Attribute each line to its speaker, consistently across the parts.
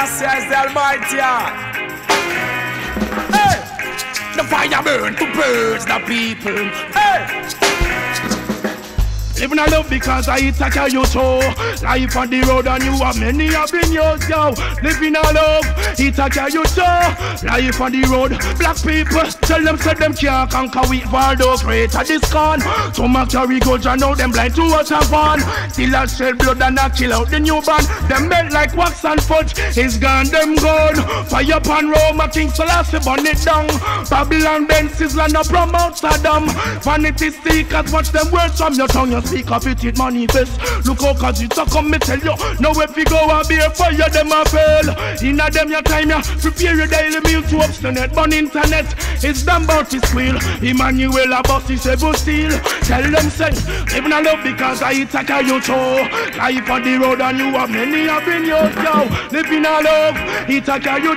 Speaker 1: Selassie is the Almighty. Hey! The fire burn to purge the people. Hey! Living a love because I hit a you so Life on the road and you have many yours yo. Living a love, hit a you so Life on the road, black people Tell them say them can't conquer we those great at this con Some a carry goods and them blind to what have fun Still a shed blood and a kill out the new band Them melt like wax and fudge, it's gone them gone. Fire upon Rome, I think Selassie burn it down. Babylon, Ben, Sizzla, no promote Saddam. Vanity seekers, watch them words from your tongue speak of it, it manifest. Look how cause it's a come me tell you. Now if you go and be a fire, them a fail. In a them your time, ya prepare your daily meal to obstinate. But internet, it's done about his wheel. Emmanuel a boss is able steel. Tell them say, living a love because I hit a you too. Oh. Life on the road and you have many yours, yo. Living a love, hit a you.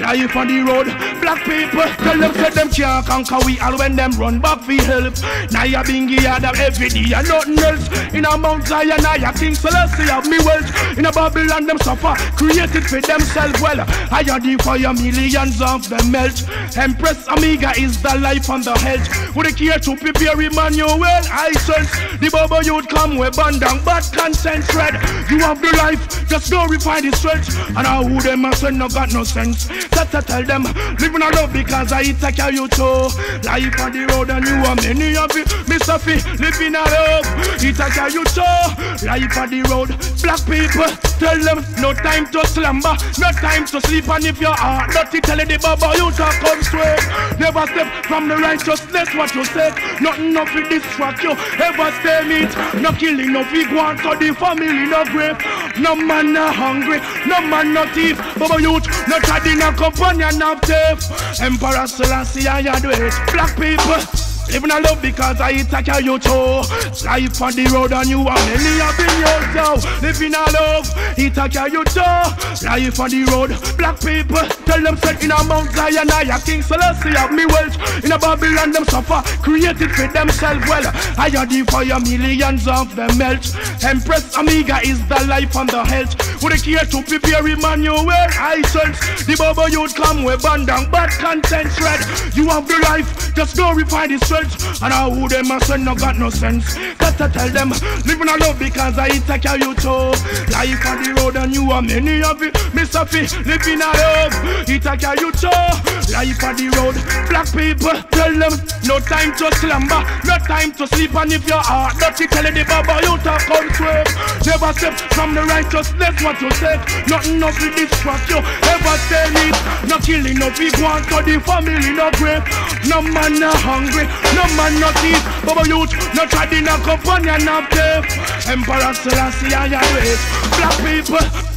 Speaker 1: Life on the road, black people. Tell them say them can't conquer we all when them run back for help. Now you out of every day nothing else. In a Mount Zion, I a King Celestia have me wealth. In a Babylon, them suffer, created for themselves well. I are the fire, millions of them melt. Empress Amiga is the life and the health. Would they care to prepare Emmanuel? I sense the Baba you'd come with bandang, but consent red. You have the life, just glorify the strength. And I who them a send no got no sense. I tell them, living a love because I take care you too. Life on the road and you are many of it. Mr. Fee, living a love. It a you so. Life on the road. Black people Tell them no time to slumber. No time to sleep. And if your heart dirty Tell the baba you to come straight Never step from the righteousness What you say Nothing no fi distract you. Ever stay meat No killing no fi go on to the family no grave. No man no hungry. No man no thief. Baba youth No trading no companion of thief Emperor Selassie I it Black people Living a love because I hit a you too. Life on the road and you are many yours now. Living a love, hit a you too. Life on the road, black people tell them set in a Mount Zion. I I a King Celestia have me wealth. In a Babylon them suffer, created for themselves well. I are the fire, millions of them melt. Empress Amiga is the life and the health. Would they care to prepare Emmanuel? I sense the Baba you'd come with bandang, bad content red. You have the life, just glorify the strength. And I who them a send no got no sense. To tell them, living a love because I take care you too. Life on the road and you are many of it. Mr. Living a love, he take care you too. Life on the road, black people, tell them, no time to slumber, no time to sleep. And if your heart dirty, tell the baba you to come sweep. Never step from the righteousness, what you say. Nothing of it distract you. Ever stay neat, no killing, no big want to the family, no grave. No man, no hungry. No man, no thief, Baba youth, no trading, no companion of death. Emperor Selassie, I wait. Black people,